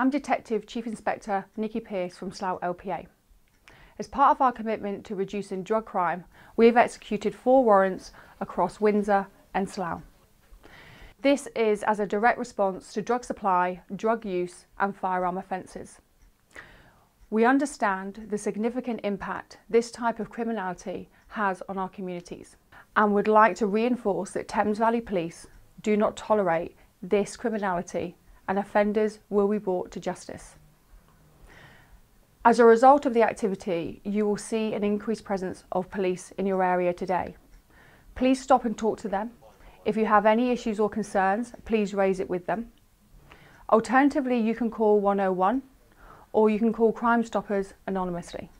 I'm Detective Chief Inspector Nikki Pearce from Slough LPA. As part of our commitment to reducing drug crime, we have executed four warrants across Windsor and Slough. This is as a direct response to drug supply, drug use and firearm offences. We understand the significant impact this type of criminality has on our communities and would like to reinforce that Thames Valley Police do not tolerate this criminality and offenders will be brought to justice. As a result of the activity, you will see an increased presence of police in your area today. Please stop and talk to them. If you have any issues or concerns, please raise it with them. Alternatively, you can call 101 or you can call Crime Stoppers anonymously.